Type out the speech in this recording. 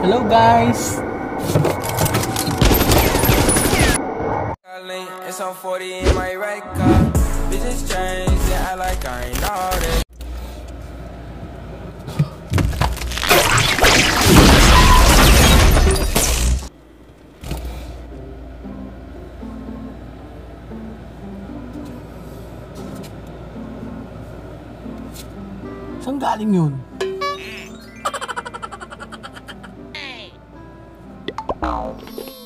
Hello guys! It's on 40 in my right car. Bitches change, they act like I ain't know this. Saan galing yun? Wow.